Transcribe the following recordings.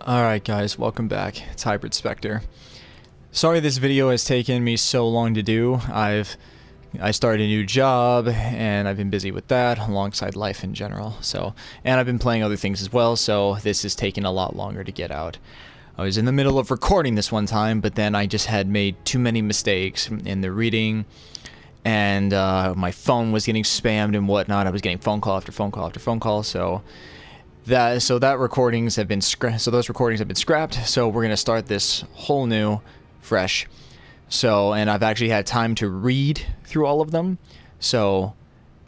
Alright guys, welcome back. It's Hybrid Spektar. Sorry this video has taken me so long to do. I've I started a new job and I've been busy with that alongside life in general. So, and I've been playing other things as well, so this has taken a lot longer to get out. I was in the middle of recording this one time, but then I just had made too many mistakes in the reading and uh, my phone was getting spammed and whatnot. I was getting phone call after phone call after phone call, so that so that recordings have been scra- so those recordings have been scrapped. So we're gonna start this whole new, fresh. So and I've actually had time to read through all of them, so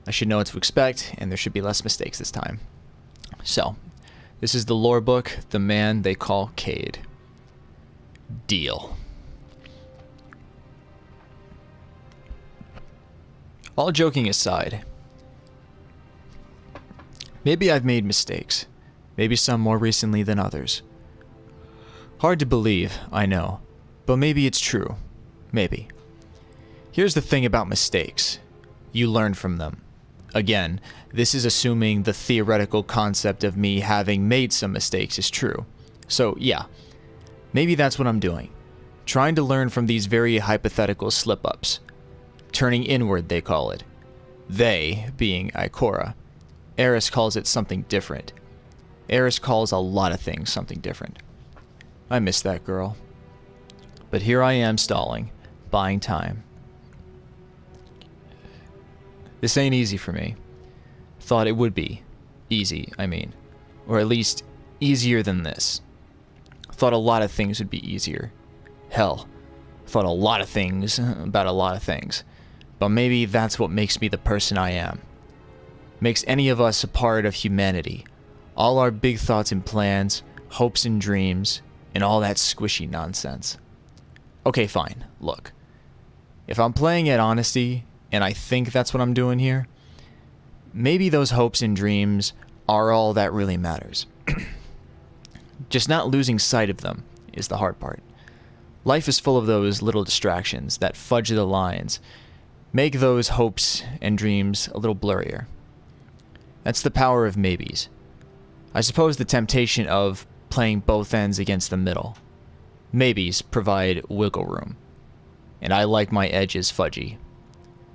I should know what to expect, and there should be less mistakes this time. So, this is the lore book, The Man They Call Cayde. Deal. All joking aside, maybe I've made mistakes, maybe some more recently than others. Hard to believe, I know, but maybe it's true. Maybe. Here's the thing about mistakes you learn from them. Again, this is assuming the theoretical concept of me having made some mistakes is true. So, yeah, maybe that's what I'm doing. Trying to learn from these very hypothetical slip ups. Turning inward, they call it. They being Ikora. Eris calls it something different. Eris calls a lot of things something different. I miss that girl. But here I am stalling, buying time. This ain't easy for me. Thought it would be. Easy, I mean. Or at least, easier than this. Thought a lot of things would be easier. Hell, thought a lot of things about a lot of things. But maybe that's what makes me the person I am. Makes any of us a part of humanity. All our big thoughts and plans, hopes and dreams, and all that squishy nonsense. Okay, fine. Look. If I'm playing at honesty, and I think that's what I'm doing here, maybe those hopes and dreams are all that really matters. Just not losing sight of them is the hard part. Life is full of those little distractions that fudge the lines, make those hopes and dreams a little blurrier. That's the power of maybes. I suppose the temptation of playing both ends against the middle. Maybes provide wiggle room. And I like my edges fudgy.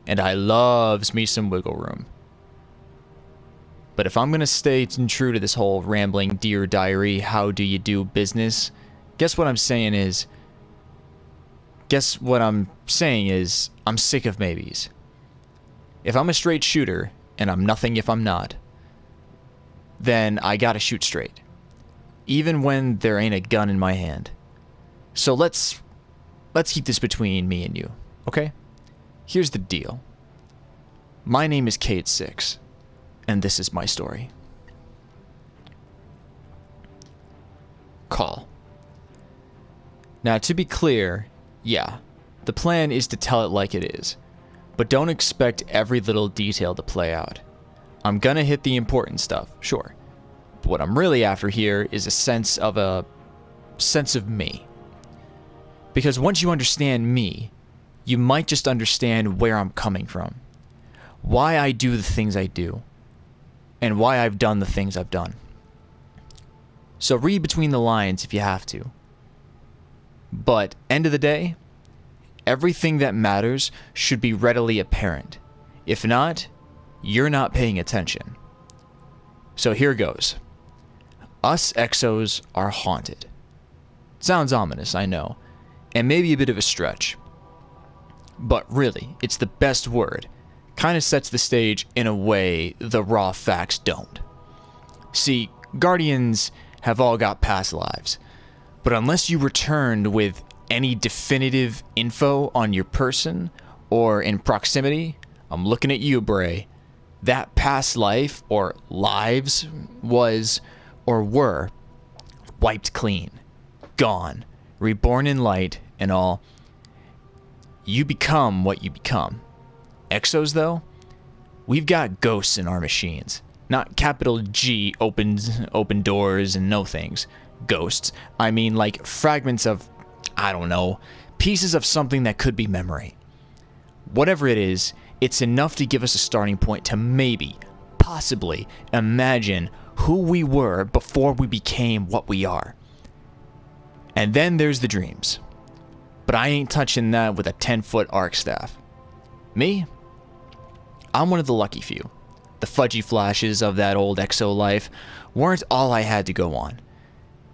And I loves me some wiggle room. But if I'm gonna stay true to this whole rambling dear diary, how do you do business, guess what I'm saying is guess what I'm saying is I'm sick of maybes. If I'm a straight shooter, and I'm nothing if I'm not, then I gotta shoot straight. Even when there ain't a gun in my hand. So let's let's keep this between me and you, okay? Here's the deal. My name is Cayde Six, and this is my story. Call. Now, to be clear, yeah, the plan is to tell it like it is, but don't expect every little detail to play out. I'm gonna hit the important stuff, sure. But what I'm really after here is a sense of a sense of me. Because once you understand me, you might just understand where I'm coming from. Why I do the things I do. And why I've done the things I've done. So read between the lines if you have to. But end of the day, everything that matters should be readily apparent. If not, you're not paying attention. So here goes. Us exos are haunted. Sounds ominous, I know, and maybe a bit of a stretch. But really, it's the best word. Kind of sets the stage in a way the raw facts don't. See, Guardians have all got past lives, but unless you returned with any definitive info on your person or in proximity, I'm looking at you, Bray. That past life or lives was or were wiped clean, gone, reborn in light and all. You become what you become. Exos, though, we've got ghosts in our machines. Not capital G opens open doors and no things. Ghosts. I mean like fragments of I don't know, pieces of something that could be memory. Whatever it is, it's enough to give us a starting point to maybe, possibly, imagine who we were before we became what we are. And then there's the dreams. But I ain't touching that with a 10 foot arc staff. Me? I'm one of the lucky few. The fudgy flashes of that old exo life weren't all I had to go on.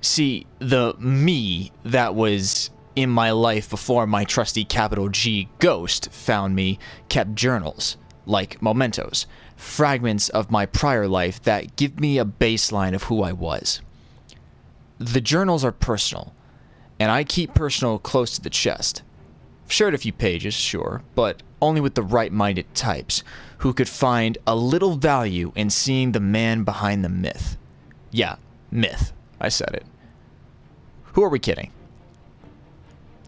See, the me that was in my life before my trusty capital G ghost found me kept journals, like mementos, fragments of my prior life that give me a baseline of who I was. The journals are personal, and I keep personal close to the chest. Shared a few pages, sure, but only with the right minded types who could find a little value in seeing the man behind the myth. Yeah, myth. I said it. Who are we kidding?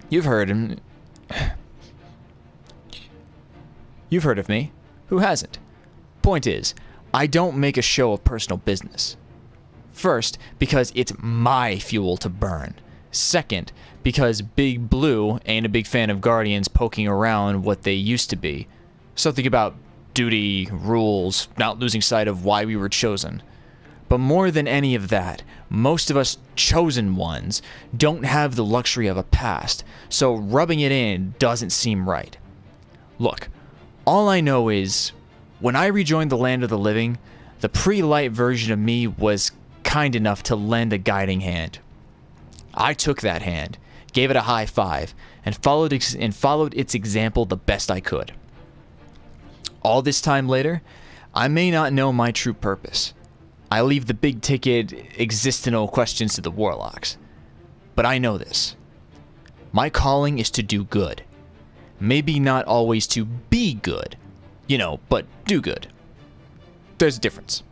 You've heard. You've heard of me. Who hasn't? Point is, I don't make a show of personal business. First, because it's my fuel to burn. Second, because Big Blue ain't a big fan of Guardians poking around what they used to be. Something about duty, rules, not losing sight of why we were chosen. But more than any of that, most of us chosen ones don't have the luxury of a past, so rubbing it in doesn't seem right. Look, all I know is when I rejoined the land of the living, the pre light version of me was kind enough to lend a guiding hand. I took that hand, gave it a high five, and followed, and followed its example the best I could. All this time later, I may not know my true purpose. I leave the big ticket existential questions to the warlocks. But I know this. My calling is to do good. Maybe not always to be good, you know, but do good. There's a difference.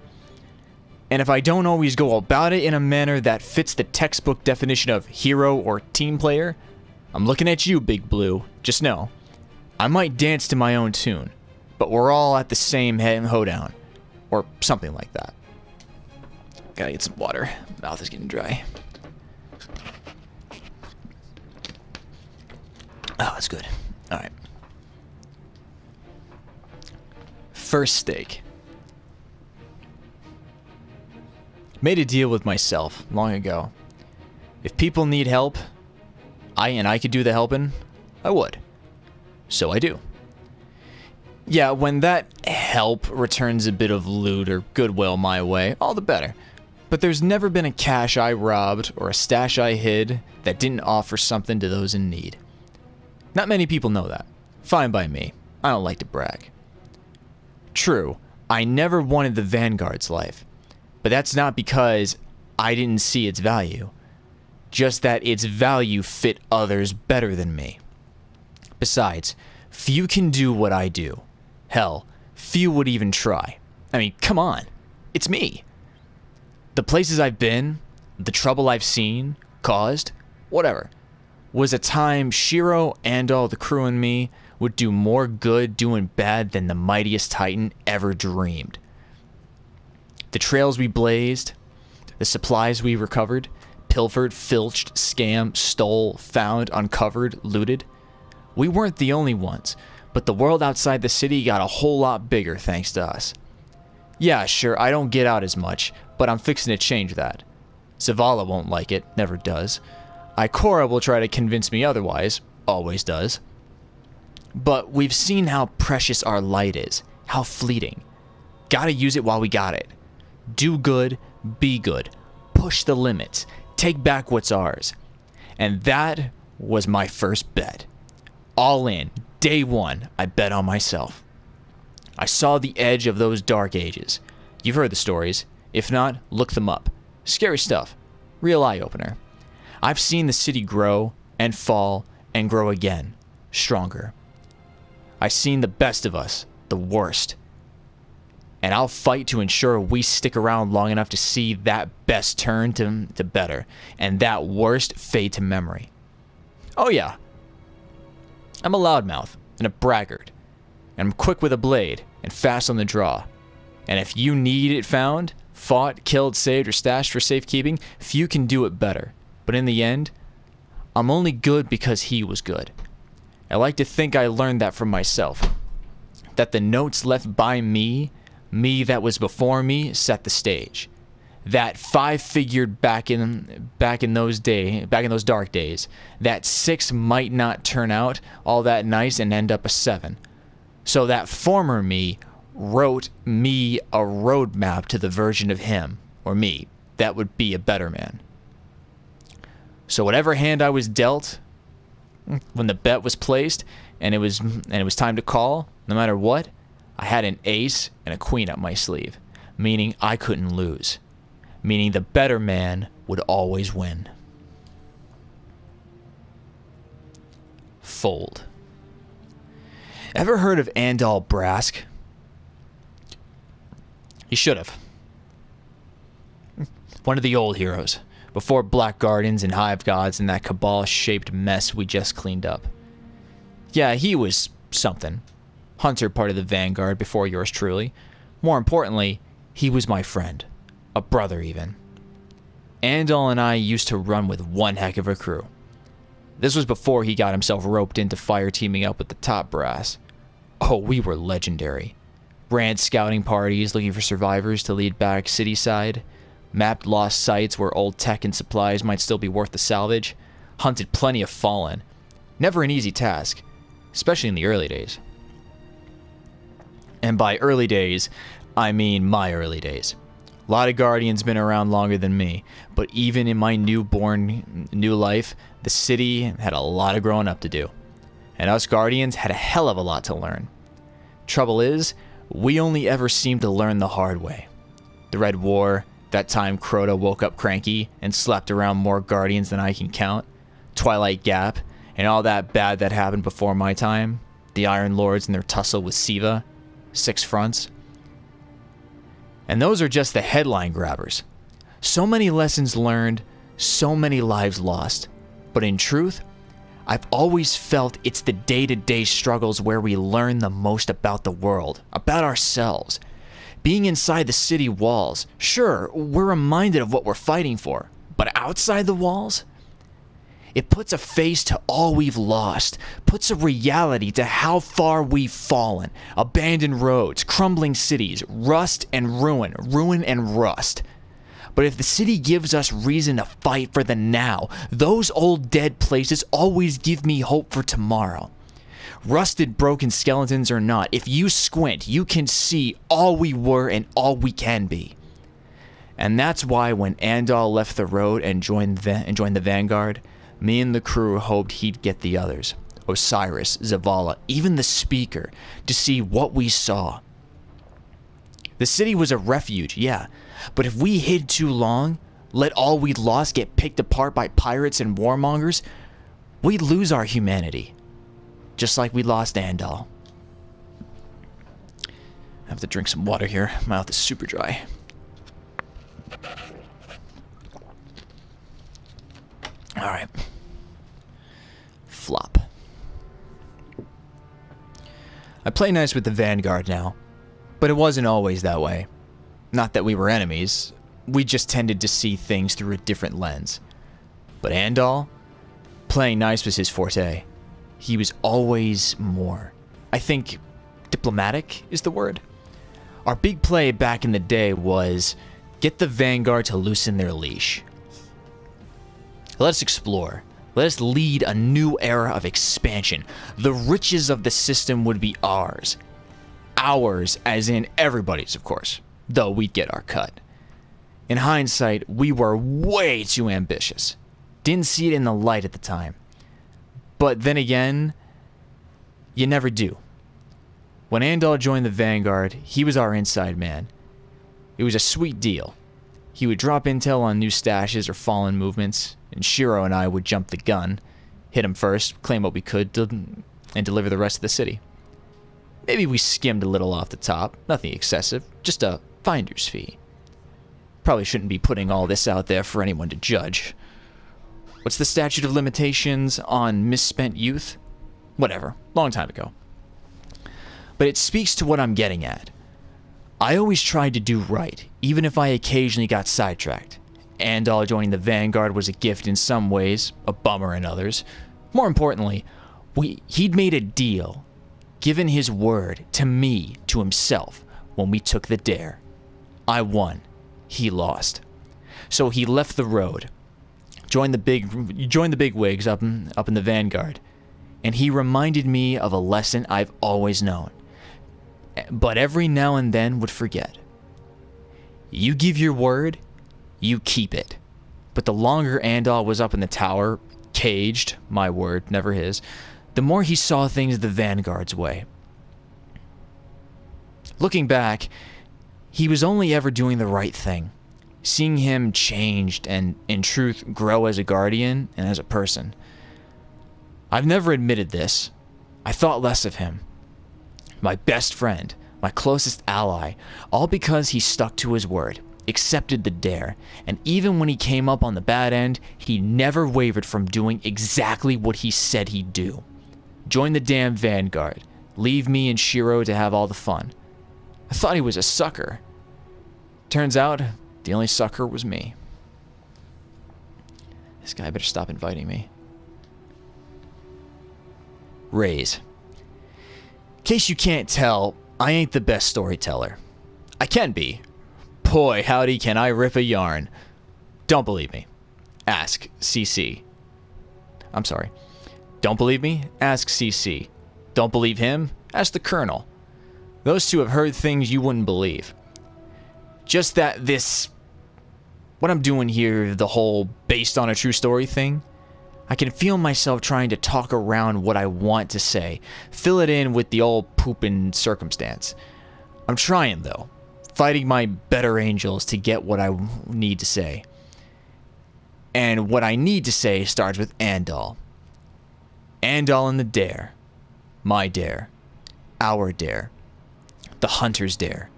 And if I don't always go about it in a manner that fits the textbook definition of hero or team player, I'm looking at you, Big Blue. Just know, I might dance to my own tune, but we're all at the same hoedown, or something like that. Gotta get some water. Mouth is getting dry. Oh, that's good. All right. First stake. Made a deal with myself long ago. If people need help, I and I could do the helping, I would. So I do. Yeah, when that help returns a bit of loot or goodwill my way, all the better. But there's never been a cache I robbed or a stash I hid that didn't offer something to those in need. Not many people know that. Fine by me. I don't like to brag. True, I never wanted the Vanguard's life. But that's not because I didn't see its value. Just that its value fit others better than me. Besides, few can do what I do. Hell, few would even try. I mean, come on. It's me the places I've been, the trouble I've seen, caused, whatever, was a time Shiro and all the crew and me would do more good doing bad than the mightiest Titan ever dreamed. The trails we blazed, the supplies we recovered, pilfered, filched, scammed, stole, found, uncovered, looted. We weren't the only ones, but the world outside the city got a whole lot bigger thanks to us. Yeah, sure, I don't get out as much, but I'm fixing to change that. Zavala won't like it, never does. Ikora will try to convince me otherwise, always does. But we've seen how precious our light is, how fleeting. Gotta use it while we got it. Do good, be good, push the limits, take back what's ours. And that was my first bet. All in, day one, I bet on myself. I saw the edge of those dark ages. You've heard the stories. If not, look them up. Scary stuff. Real eye opener. I've seen the city grow and fall and grow again, stronger. I've seen the best of us, the worst. And I'll fight to ensure we stick around long enough to see that best turn to, to better and that worst fade to memory. Oh, yeah. I'm a loudmouth and a braggart, and I'm quick with a blade and fast on the draw. And if you need it found, fought, killed, saved, or stashed for safekeeping, few can do it better. But in the end, I'm only good because he was good. I like to think I learned that from myself. That the notes left by me, me that was before me, set the stage. that five figured back in back in those day back in those dark days that six might not turn out all that nice and end up a seven so that former me wrote me a roadmap to the version of him or me that would be a better man so whatever hand i was dealt when the bet was placed and it was and it was time to call no matter what i had an ace and a queen up my sleeve meaning i couldn't lose meaning the better man would always win. Fold. Ever heard of Andal Brask? You should have. One of the old heroes, before Black Gardens and Hive Gods and that cabal shaped mess we just cleaned up. Yeah, he was something. Hunter part of the Vanguard before yours truly. More importantly, he was my friend a brother even. Andal and I used to run with one heck of a crew. This was before he got himself roped into fire teaming up with the top brass. Oh, we were legendary. Ran scouting parties looking for survivors to lead back cityside, mapped lost sites where old tech and supplies might still be worth the salvage, hunted plenty of fallen. Never an easy task, especially in the early days. And by early days, I mean my early days. A lot of Guardians been around longer than me, but even in my newborn new life, the city had a lot of growing up to do. And us Guardians had a hell of a lot to learn. Trouble is, we only ever seem to learn the hard way. The Red War, that time Crota woke up cranky and slept around more Guardians than I can count, Twilight Gap, and all that bad that happened before my time, the Iron Lords and their tussle with Siva, Six Fronts. And those are just the headline grabbers. So many lessons learned, so many lives lost. But in truth, I've always felt it's the day to day struggles where we learn the most about the world, about ourselves. Being inside the city walls, sure, we're reminded of what we're fighting for, but outside the walls? It puts a face to all we've lost, puts a reality to how far we've fallen. Abandoned roads, crumbling cities, rust and ruin, ruin and rust. But if the city gives us reason to fight for the now, those old dead places always give me hope for tomorrow. Rusted, broken skeletons or not, if you squint, you can see all we were and all we can be. And that's why when Andal left the road and joined the, and joined the Vanguard, me and the crew hoped he'd get the others Osiris, Zavala, even the speaker to see what we saw. The city was a refuge, yeah, but if we hid too long, let all we'd lost get picked apart by pirates and warmongers, we'd lose our humanity. Just like we lost Andal. I have to drink some water here. My mouth is super dry. Alright flop. I play nice with the Vanguard now, but it wasn't always that way. Not that we were enemies, we just tended to see things through a different lens. But Andal? Playing nice was his forte. He was always more. I think diplomatic is the word. Our big play back in the day was get the Vanguard to loosen their leash. Let's explore. Let us lead a new era of expansion. The riches of the system would be ours. Ours, as in everybody's, of course, though we'd get our cut. In hindsight, we were way too ambitious. Didn't see it in the light at the time. But then again, you never do. When Andal joined the Vanguard, he was our inside man. It was a sweet deal. He would drop intel on new stashes or fallen movements, and Shiro and I would jump the gun, hit him first, claim what we could, and deliver the rest of the city. Maybe we skimmed a little off the top, nothing excessive, just a finder's fee. Probably shouldn't be putting all this out there for anyone to judge. What's the statute of limitations on misspent youth? Whatever, long time ago. But it speaks to what I'm getting at. I always tried to do right, even if I occasionally got sidetracked. Andal joining the Vanguard was a gift in some ways, a bummer in others. More importantly, we, he'd made a deal, given his word to me, to himself, when we took the dare. I won. He lost. So he left the road, joined the big joined the big wigs up in, up in the vanguard, and he reminded me of a lesson I've always known, but every now and then would forget. You give your word, you keep it. But the longer Andal was up in the tower, caged, my word, never his, the more he saw things the Vanguard's way. Looking back, he was only ever doing the right thing. Seeing him changed and, in truth, grow as a guardian and as a person. I've never admitted this. I thought less of him. My best friend, my closest ally, all because he stuck to his word, accepted the dare, and even when he came up on the bad end, he never wavered from doing exactly what he said he'd do. Join the damn Vanguard. Leave me and Shiro to have all the fun. I thought he was a sucker. Turns out, the only sucker was me. This guy better stop inviting me. Raise. In case you can't tell, I ain't the best storyteller. I can be. Boy, howdy can I rip a yarn. Don't believe me? Ask CC. I'm sorry. Don't believe me? Ask CC. Don't believe him? Ask the Colonel. Those two have heard things you wouldn't believe. Just that this. What I'm doing here, the whole based on a true story thing, I can feel myself trying to talk around what I want to say, fill it in with the old pooping circumstance. I'm trying though, fighting my better angels to get what I need to say. And what I need to say starts with Andal. Andal and the dare. My dare. Our dare the hunter's dare.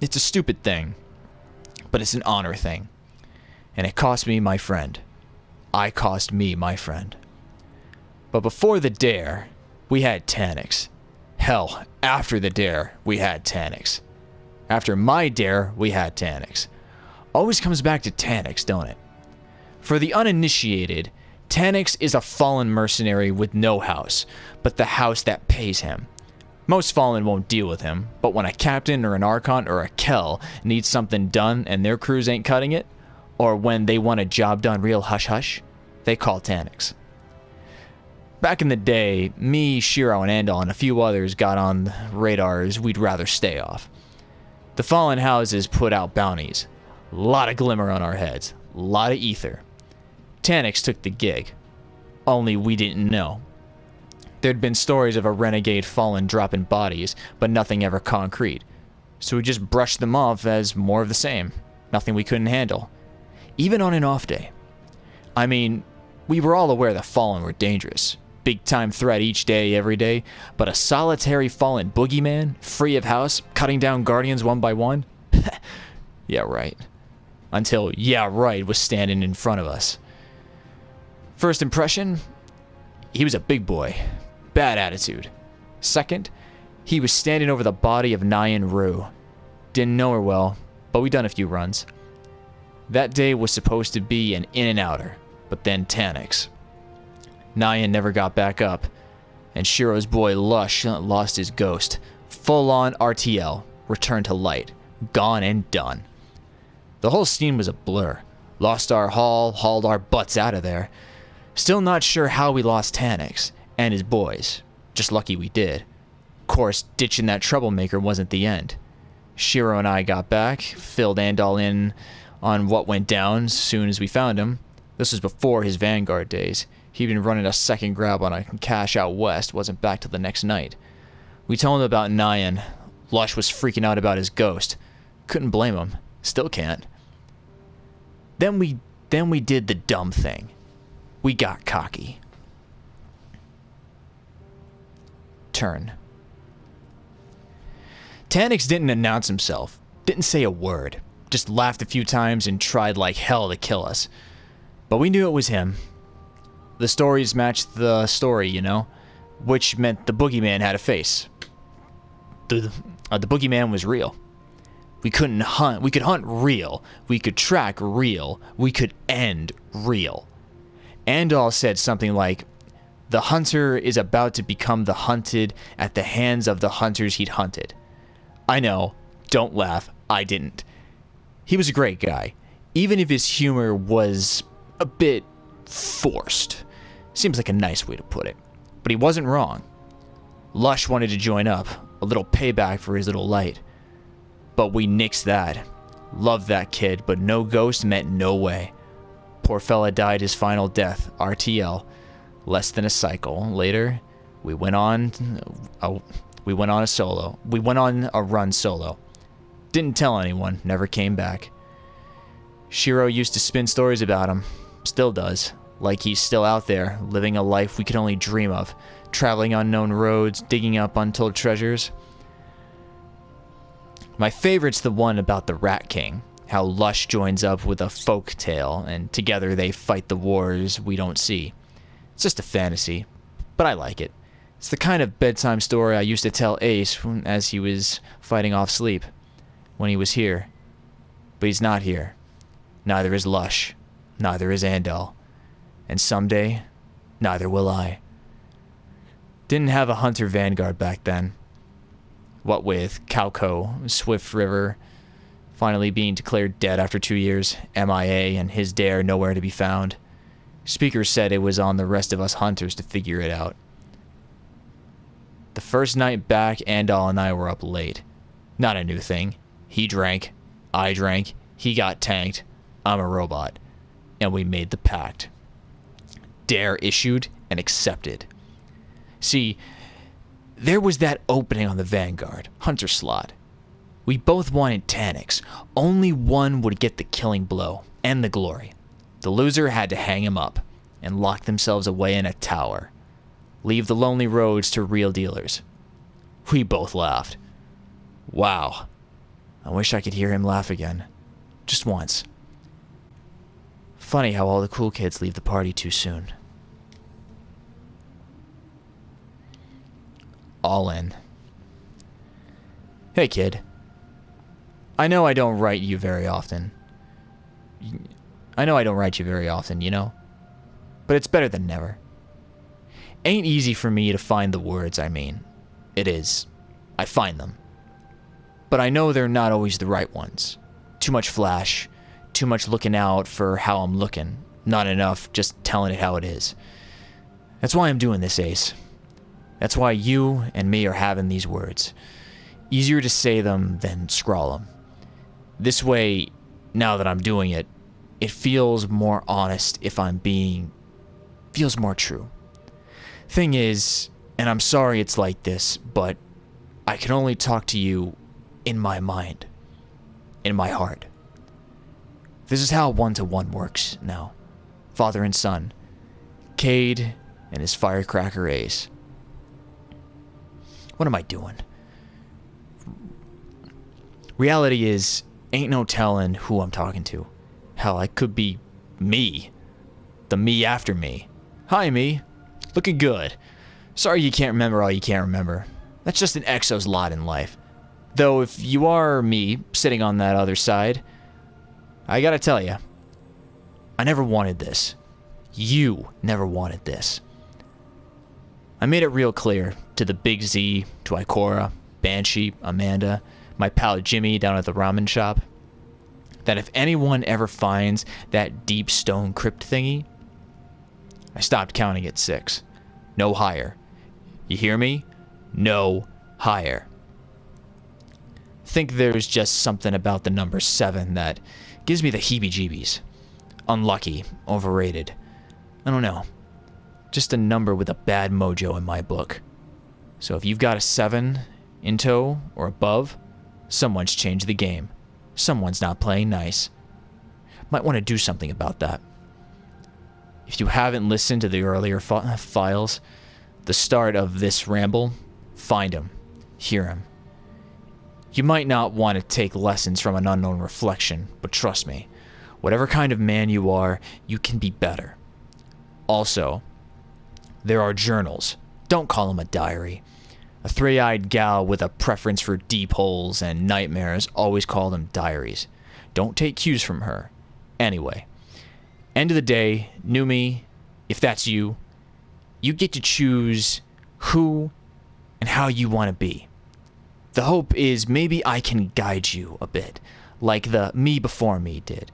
It's a stupid thing, but it's an honor thing. And it cost me my friend. I cost me my friend. But before the dare, we had Taniks. Hell, after the dare, we had Taniks. After my dare, we had Taniks. Always comes back to Taniks, don't it? For the uninitiated, Taniks is a fallen mercenary with no house, but the house that pays him. Most Fallen won't deal with him, but when a captain or an Archon or a Kel needs something done and their crews ain't cutting it, or when they want a job done real hush-hush, they call Taniks. Back in the day, me, Shiro, and Andal and a few others got on radars we'd rather stay off. The Fallen Houses put out bounties. A lot of glimmer on our heads. A lot of ether. Taniks took the gig. Only we didn't know. There'd been stories of a renegade fallen dropping bodies, but nothing ever concrete. So we just brushed them off as more of the same. Nothing we couldn't handle. Even on an off day. I mean, we were all aware the fallen were dangerous. Big time threat each day, every day, but a solitary fallen boogeyman, free of house, cutting down guardians one by one? yeah, right. Until Yeah, right was standing in front of us. First impression? He was a big boy, Bad attitude. Second, he was standing over the body of Nyan Rue. Didn't know her well, but we done a few runs. That day was supposed to be an in and outer, but then Taniks. Nyan never got back up, and Shiro's boy Lush lost his ghost. Full on RTL, returned to light, gone and done. The whole scene was a blur. Lost our haul, hauled our butts out of there. Still not sure how we lost Taniks, and his boys. Just lucky we did. Of course, ditching that troublemaker wasn't the end. Shiro and I got back, filled Andal in on what went down as soon as we found him. This was before his Vanguard days. He'd been running a second grab on a cache out west, wasn't back till the next night. We told him about Nyan. Lush was freaking out about his ghost. Couldn't blame him. Still can't. Then we then we did the dumb thing. We got cocky. Turn. Taniks didn't announce himself, didn't say a word, just laughed a few times and tried like hell to kill us. But we knew it was him. The stories matched the story, you know, which meant the boogeyman had a face. The, uh, the boogeyman was real. We couldn't hunt. We could hunt real. We could track real. We could end real. Andal said something like, the hunter is about to become the hunted at the hands of the hunters he'd hunted. I know, don't laugh, I didn't. He was a great guy. even if his humor was a bit forced. Seems like a nice way to put it. But he wasn't wrong. Lush wanted to join up, a little payback for his little light. But we nixed that. Loved that kid, but no ghost meant no way. Poor fella died his final death, RTL, less than a cycle. Later, we went on a, we went on a solo. We went on a run solo. Didn't tell anyone, never came back. Shiro used to spin stories about him, still does, like he's still out there, living a life we could only dream of, traveling unknown roads, digging up untold treasures. My favorite's the one about the Rat King, how Lush joins up with a folk tale, and together they fight the wars we don't see. It's just a fantasy, but I like it. It's the kind of bedtime story I used to tell Ace as he was fighting off sleep, when he was here. But he's not here. Neither is Lush. Neither is Andal. And someday, neither will I. Didn't have a Hunter Vanguard back then what with Calco, Swift River finally being declared dead after two years, MIA, and his dare nowhere to be found. Speaker said it was on the rest of us hunters to figure it out. The first night back, Andal and I were up late. Not a new thing. He drank, I drank, he got tanked, I'm a robot. And we made the pact. Dare issued and accepted. See, there was that opening on the Vanguard, Hunter slot. We both wanted Taniks. Only one would get the killing blow and the glory. The loser had to hang him up and lock themselves away in a tower. Leave the lonely roads to real dealers. We both laughed. Wow. I wish I could hear him laugh again. Just once. Funny how all the cool kids leave the party too soon. all in. Hey, kid. I know I don't write you very often. I know I don't write you very often, you know? But it's better than never. Ain't easy for me to find the words I mean. It is. I find them. But I know they're not always the right ones. Too much flash, too much looking out for how I'm looking, not enough just telling it how it is. That's why I'm doing this, Ace. That's why you and me are having these words. Easier to say them than scrawl them. This way, now that I'm doing it, it feels more honest if I'm being. feels more true. Thing is, and I'm sorry it's like this, but I can only talk to you in my mind, in my heart. This is how one to one works now father and son, Cayde and his firecracker ace. What am I doing? Reality is, ain't no telling who I'm talking to. Hell, I could be me. The me after me. Hi, me. Looking good. Sorry you can't remember all you can't remember. That's just an exo's lot in life. Though if you are me, sitting on that other side, I gotta tell you, I never wanted this. You never wanted this. I made it real clear to the Big Z, to Ikora, Banshee, Amanda, my pal Jimmy down at the ramen shop, that if anyone ever finds that deep stone crypt thingy, I stopped counting at six. No higher. You hear me? No higher. Think there's just something about the number seven that gives me the heebie jeebies. Unlucky, overrated. I don't know. Just a number with a bad mojo in my book. So if you've got a 7 in tow or above, someone's changed the game. Someone's not playing nice. Might want to do something about that. If you haven't listened to the earlier fi files, the start of this ramble, find him, hear him. You might not want to take lessons from an unknown reflection, but trust me, whatever kind of man you are, you can be better. Also, there are journals. Don't call them a diary. A three eyed gal with a preference for deep holes and nightmares always called them diaries. Don't take cues from her. Anyway, end of the day, new me, if that's you, you get to choose who and how you want to be. The hope is maybe I can guide you a bit, like the me before me did.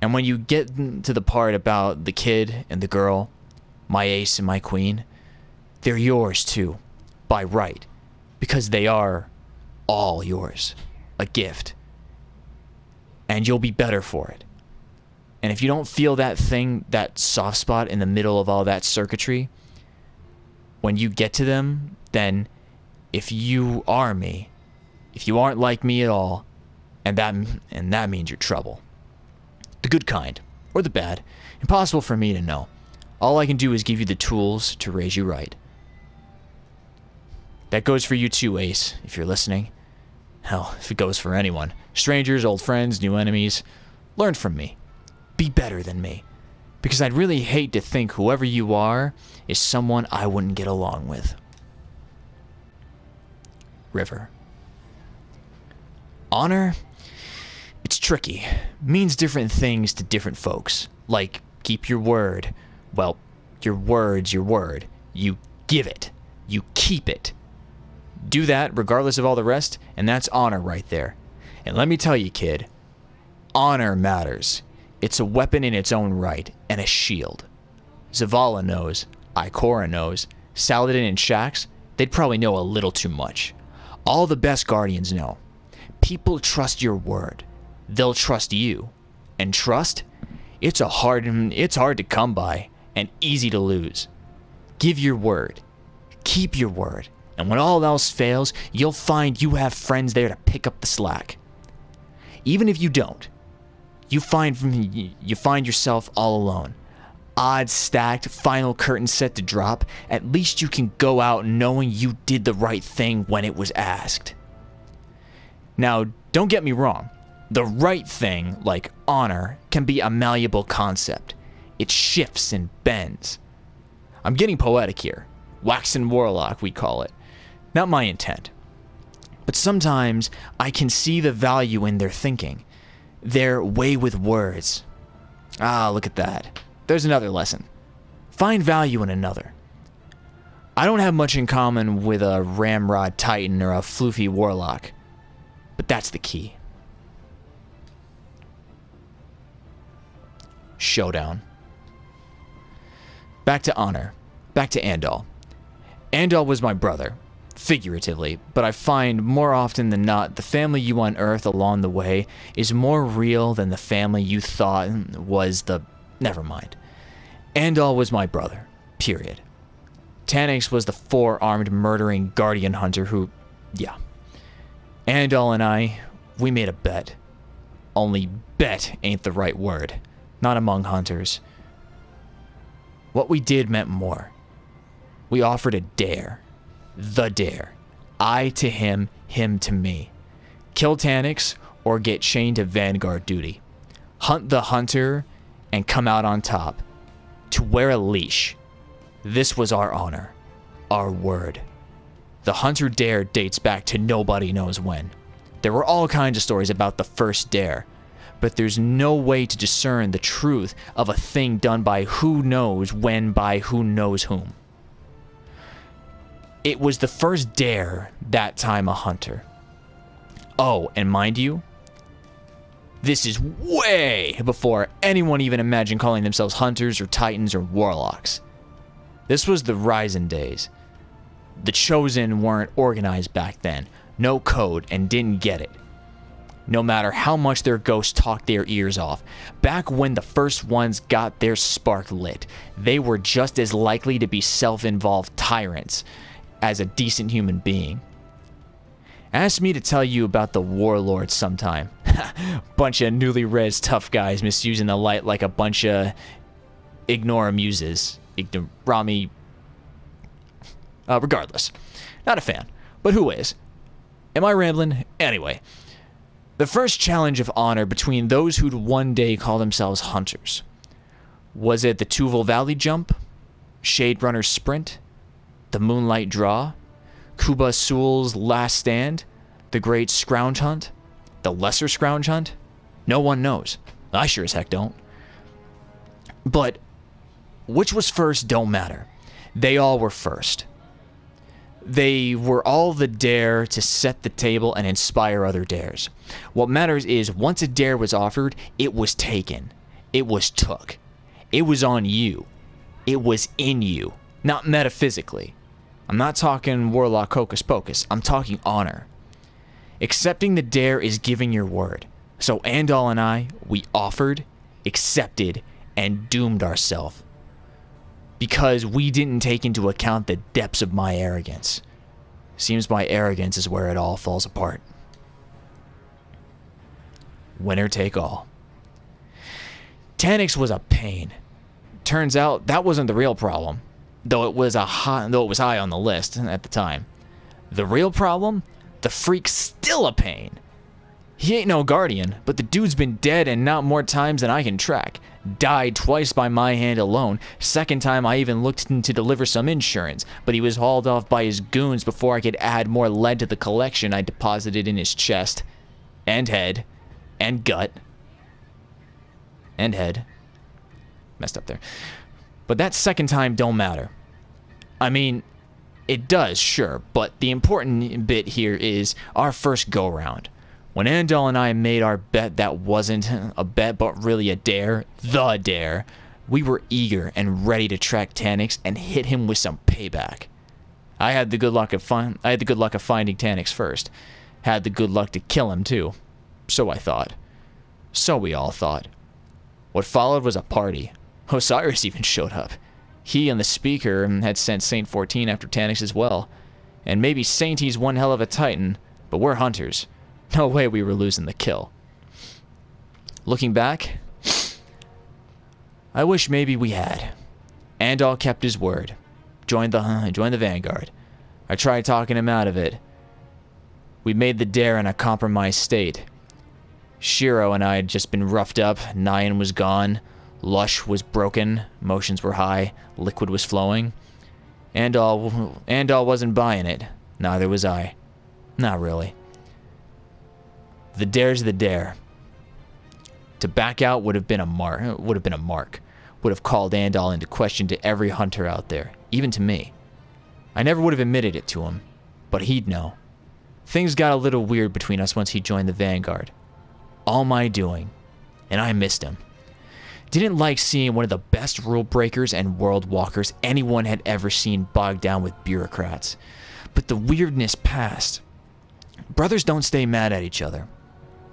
And when you get to the part about the kid and the girl, my ace and my queen, they're yours too, by right, because they are all yours, a gift. And you'll be better for it. And if you don't feel that thing, that soft spot in the middle of all that circuitry, when you get to them, then if you are me, if you aren't like me at all, and that and that means you're trouble. The good kind or the bad, impossible for me to know. All I can do is give you the tools to raise you right. That goes for you too, Ace, if you're listening. Hell, if it goes for anyone. Strangers, old friends, new enemies. Learn from me. Be better than me. Because I'd really hate to think whoever you are is someone I wouldn't get along with. River. Honor? It's tricky. Means different things to different folks. Like, keep your word. Well, your word's your word. You give it. You keep it. Do that regardless of all the rest, and that's honor right there. And let me tell you, kid, honor matters. It's a weapon in its own right, and a shield. Zavala knows, Ikora knows, Saladin and Shax, they'd probably know a little too much. All the best Guardians know. People trust your word. They'll trust you. And trust? It's a hard it's hard to come by and easy to lose. Give your word. Keep your word. And when all else fails, you'll find you have friends there to pick up the slack. Even if you don't, you find you find yourself all alone. Odds stacked, final curtain set to drop. At least you can go out knowing you did the right thing when it was asked. Now, don't get me wrong. The right thing, like honor, can be a malleable concept. It shifts and bends. I'm getting poetic here. Waxen warlock, we call it. Not my intent. But sometimes I can see the value in their thinking, their way with words. Ah, look at that. There's another lesson. Find value in another. I don't have much in common with a Ramrod Titan or a Floofy Warlock, but that's the key. Showdown. Back to honor. Back to Andal. Andal was my brother, figuratively, but I find more often than not the family you unearth along the way is more real than the family you thought was the. Never mind. Andal was my brother, period. Taniks was the four armed murdering guardian hunter who. Yeah. Andal and I, we made a bet. Only bet ain't the right word. Not among hunters. What we did meant more. We offered a dare the dare. I to him, him to me. Kill Taniks or get chained to Vanguard duty. Hunt the hunter and come out on top. To wear a leash. This was our honor, our word. The hunter dare dates back to nobody knows when. There were all kinds of stories about the first dare, but there's no way to discern the truth of a thing done by who knows when by who knows whom. It was the first dare that time a hunter. Oh, and mind you, this is way before anyone even imagined calling themselves hunters or titans or warlocks. This was the Risen days. The Chosen weren't organized back then, no code, and didn't get it. No matter how much their ghosts talked their ears off, back when the first ones got their spark lit, they were just as likely to be self involved tyrants as a decent human being. Ask me to tell you about the warlords sometime. bunch of newly res tough guys misusing the light like a bunch of ignoramuses. Ignorami. Uh, regardless, not a fan. But who is? Am I rambling? Anyway, the first challenge of honor between those who'd one day call themselves hunters. Was it the Tuval Valley jump? Shade Runner sprint? The Moonlight Draw, Kuba Sewell's Last Stand, The Great Scrounge Hunt, The Lesser Scrounge Hunt? No one knows. I sure as heck don't. But which was first don't matter. They all were first. They were all the dare to set the table and inspire other dares. What matters is once a dare was offered, it was taken. it was took. It was on you. It was in you, not metaphysically. I'm not talking warlock hocus pocus. I'm talking honor. Accepting the dare is giving your word. So Andal and I, we offered, accepted, and doomed ourselves. Because we didn't take into account the depths of my arrogance. Seems my arrogance is where it all falls apart. Winner take all. Taniks was a pain. Turns out that wasn't the real problem, though it was a high, though it was high on the list at the time. The real problem, the freak's still a pain. He ain't no guardian, but the dude's been dead and not more times than I can track. Died twice by my hand alone. Second time I even looked in to deliver some insurance, but he was hauled off by his goons before I could add more lead to the collection I deposited in his chest. And head. And gut. And head. Messed up there. But that second time don't matter. I mean, it does, sure, but the important bit here is our first go round. When Andal and I made our bet that wasn't a bet but really a dare, the dare, we were eager and ready to track Taniks and hit him with some payback. I had the good luck of I had the good luck of finding Taniks first. Had the good luck to kill him too. So I thought. So we all thought. What followed was a party. Osiris even showed up. He and the speaker had sent Saint 14 after Taniks as well. And maybe Saintie's one hell of a titan, but we're hunters. No way we were losing the kill. Looking back, I wish maybe we had. Andal kept his word. Joined the joined the Vanguard. I tried talking him out of it. We made the dare in a compromised state. Shiro and I had just been roughed up, Nyan was gone, Lush was broken, motions were high, liquid was flowing. and Andal, Andal wasn't buying it. Neither was I. Not really. The dare's the dare. To back out would have been a mark. Would have been a mark. Would have called Andal into question to every hunter out there, even to me. I never would have admitted it to him, but he'd know. Things got a little weird between us once he joined the Vanguard. All my doing, and I missed him. Didn't like seeing one of the best rule breakers and world walkers anyone had ever seen bogged down with bureaucrats. But the weirdness passed. Brothers don't stay mad at each other.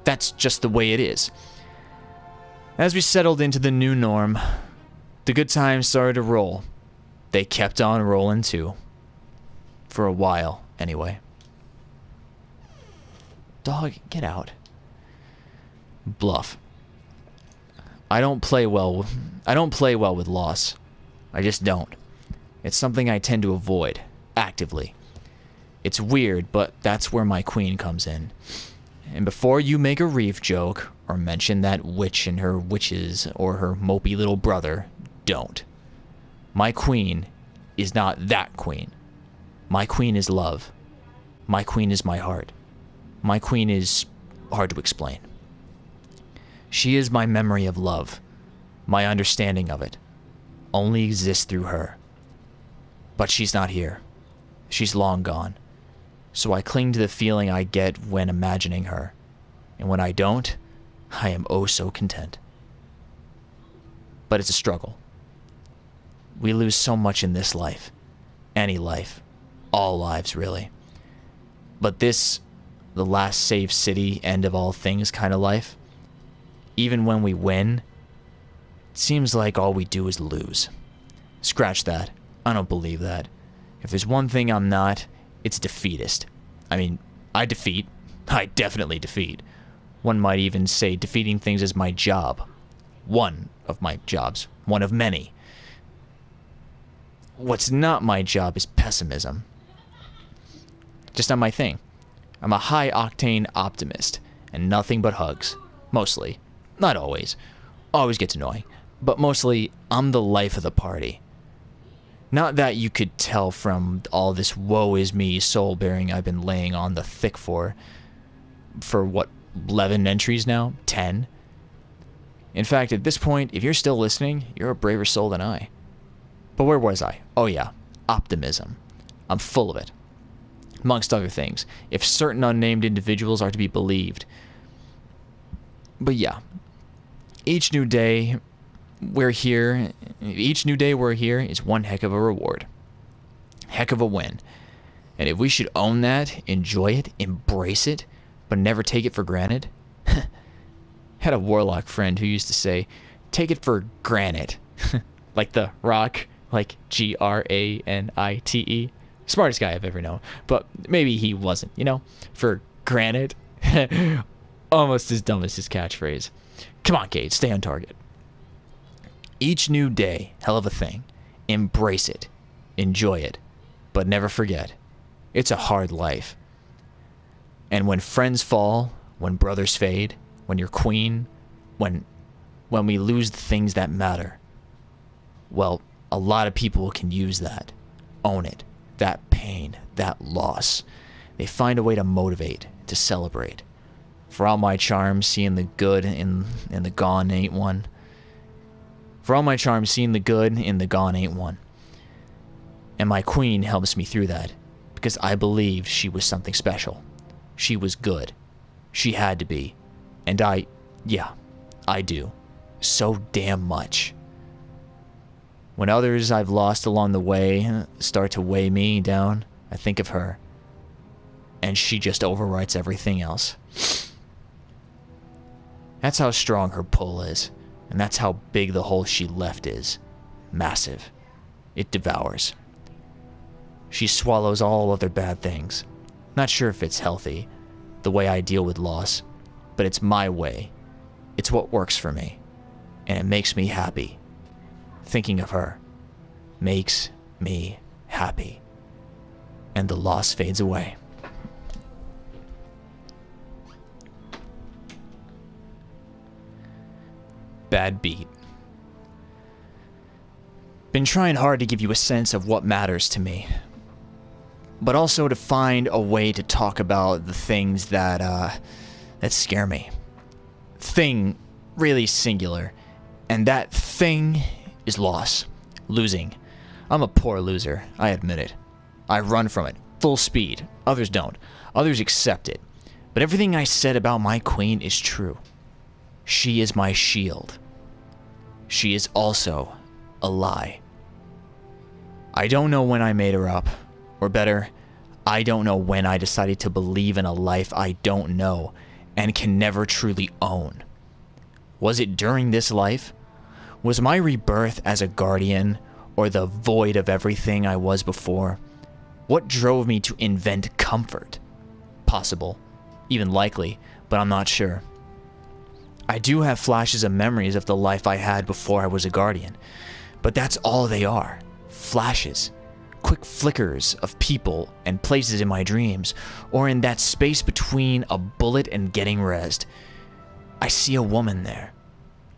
That's just the way it is. As we settled into the new norm, the good times started to roll. They kept on rolling too. For a while, anyway. Dog, get out. Bluff. I don't play well. I don't play well with loss. I just don't. It's something I tend to avoid actively. It's weird, but that's where my queen comes in. And before you make a reef joke or mention that witch and her witches or her mopey little brother, don't. My queen is not that queen. My queen is love. My queen is my heart. My queen is hard to explain. She is my memory of love. My understanding of it only exists through her. But she's not here. She's long gone so I cling to the feeling I get when imagining her. And when I don't, I am oh so content. But it's a struggle. We lose so much in this life. Any life. All lives, really. But this, the last safe city, end of all things kind of life, even when we win, it seems like all we do is lose. Scratch that. I don't believe that. If there's one thing I'm not, it's defeatist. I mean, I defeat. I definitely defeat. One might even say defeating things is my job. One of my jobs. One of many. What's not my job is pessimism. Just not my thing. I'm a high octane optimist, and nothing but hugs. Mostly. Not always. Always gets annoying. But mostly, I'm the life of the party. Not that you could tell from all this woe is me soul bearing I've been laying on the thick for. For what, 11 entries now? 10? In fact, at this point, if you're still listening, you're a braver soul than I. But where was I? Oh, yeah, optimism. I'm full of it. Amongst other things, if certain unnamed individuals are to be believed. But yeah, each new day we're here, each new day we're here is one heck of a reward. Heck of a win. And if we should own that, enjoy it, embrace it, but never take it for granted. Had a warlock friend who used to say, take it for granted. like the rock, like G R A N I T E. Smartest guy I've ever known. But maybe he wasn't, you know? For granted. Almost as dumb as his catchphrase. Come on, Cayde, stay on target. Each new day, hell of a thing. Embrace it. Enjoy it. But never forget, it's a hard life. And when friends fall, when brothers fade, when you're queen, when when we lose the things that matter, well, a lot of people can use that. Own it. That pain, that loss. They find a way to motivate, to celebrate. For all my charms, seeing the good in, in the gone ain't one. For all my charms, seeing the good in the gone ain't one. And my queen helps me through that because I believed she was something special. She was good. She had to be. And I, yeah, I do. So damn much. When others I've lost along the way start to weigh me down, I think of her. And she just overwrites everything else. That's how strong her pull is, and that's how big the hole she left is. Massive. It devours. She swallows all other bad things. Not sure if it's healthy, the way I deal with loss, but it's my way. It's what works for me, and it makes me happy. Thinking of her makes me happy. And the loss fades away. Bad beat. Been trying hard to give you a sense of what matters to me, but also to find a way to talk about the things that, uh, that scare me. Thing, really singular, and that thing is loss. Losing. I'm a poor loser, I admit it. I run from it, full speed. Others don't. Others accept it. But everything I said about my queen is true. She is my shield she is also a lie. I don't know when I made her up, or better, I don't know when I decided to believe in a life I don't know and can never truly own. Was it during this life? Was my rebirth as a guardian or the void of everything I was before? What drove me to invent comfort? Possible, even likely, but I'm not sure. I do have flashes of memories of the life I had before I was a guardian, but that's all they are flashes. Quick flickers of people and places in my dreams, or in that space between a bullet and getting rezzed. I see a woman there,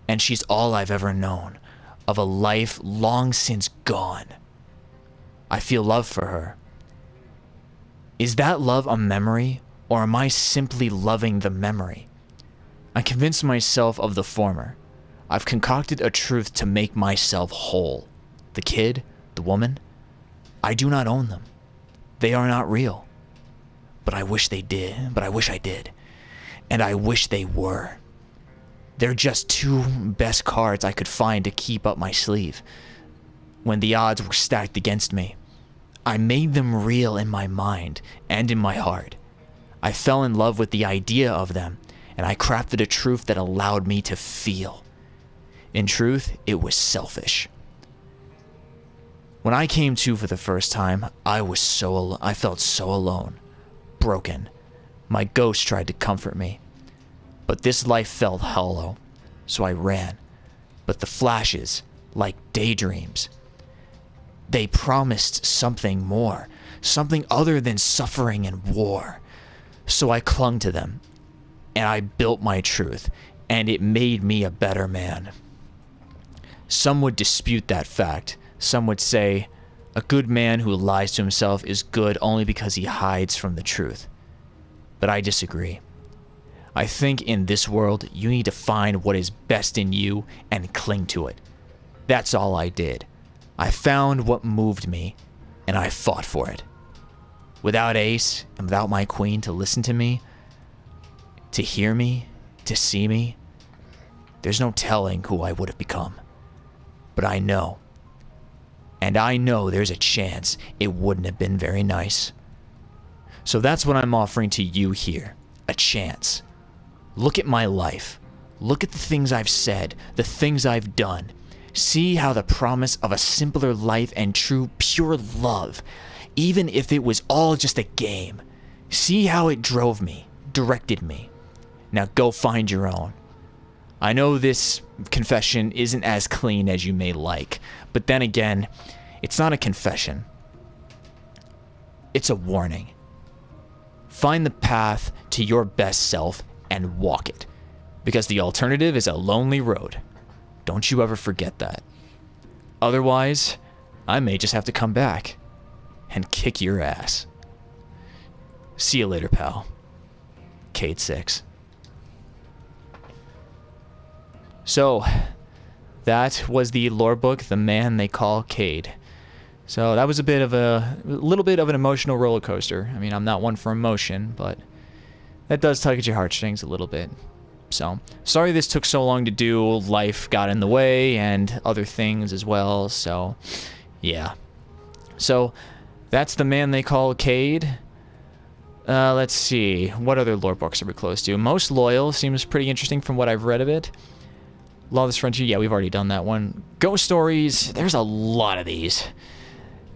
and she's all I've ever known of a life long since gone. I feel love for her. Is that love a memory, or am I simply loving the memory? I convinced myself of the former. I've concocted a truth to make myself whole. The kid, the woman, I do not own them. They are not real. But I wish they did, but I wish I did. And I wish they were. They're just two best cards I could find to keep up my sleeve. When the odds were stacked against me, I made them real in my mind and in my heart. I fell in love with the idea of them and I crafted a truth that allowed me to feel. In truth, it was selfish. When I came to for the first time, I was so I felt so alone, broken. My ghost tried to comfort me. But this life felt hollow, so I ran. But the flashes, like daydreams, they promised something more, something other than suffering and war. So I clung to them and I built my truth, and it made me a better man. Some would dispute that fact. Some would say, a good man who lies to himself is good only because he hides from the truth. But I disagree. I think in this world, you need to find what is best in you and cling to it. That's all I did. I found what moved me, and I fought for it. Without Ace, and without my queen to listen to me, to hear me, to see me, there's no telling who I would have become. but I know. And I know there's a chance it wouldn't have been very nice. So that's what I'm offering to you here a chance. Look at my life. Look at the things I've said, the things I've done. See how the promise of a simpler life and true, pure love, even if it was all just a game, see how it drove me, directed me. Now go find your own. I know this confession isn't as clean as you may like, but then again, it's not a confession. It's a warning. Find the path to your best self and walk it, because the alternative is a lonely road. Don't you ever forget that. Otherwise, I may just have to come back and kick your ass. See you later, pal. Cayde 6. So, that was the lore book, The Man They Call Cayde. So that was a bit of a, a little bit of an emotional roller coaster. I mean, I'm not one for emotion, but that does tug at your heartstrings a little bit. So, sorry this took so long to do. Life got in the way and other things as well. So, yeah. So, that's the man they call Cayde. Uh, let's see. What other lore books are we close to? Most Loyal seems pretty interesting from what I've read of it. Lawless Frontier, yeah, we've already done that one. Ghost Stories, there's a lot of these.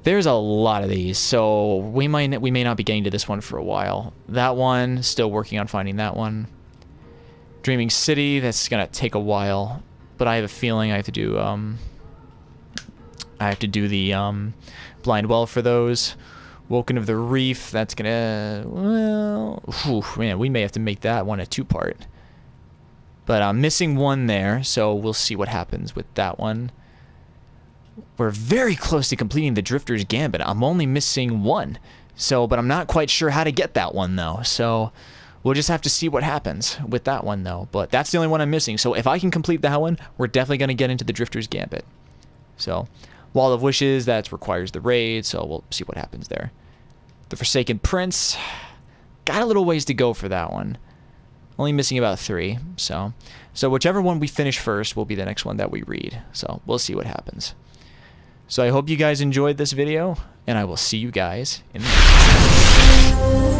There's a lot of these, so we might we may not be getting to this one for a while. That one, still working on finding that one. Dreaming City, that's gonna take a while, but I have a feeling I have to do um I have to do the um Blind Well for those. Woken of the Reef, that's gonna well whew, man, we may have to make that one a two part. But I'm missing one there, so we'll see what happens with that one. We're very close to completing the Drifter's Gambit. I'm only missing one. So, but I'm not quite sure how to get that one though. So, we'll just have to see what happens with that one though. But that's the only one I'm missing. So, if I can complete that one, we're definitely going to get into the Drifter's Gambit. So, Wall of Wishes, that requires the raid, so we'll see what happens there. The Forsaken Prince, got a little ways to go for that one. Only missing about three, so so whichever one we finish first will be the next one that we read. So we'll see what happens. So I hope you guys enjoyed this video, and I will see you guys in the next.